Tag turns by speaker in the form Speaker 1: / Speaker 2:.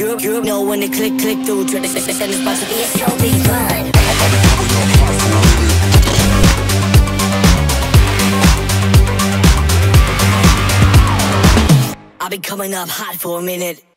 Speaker 1: you, you know when they click, click through. Try to send this box to be so big fun. I've been coming up hot for a minute.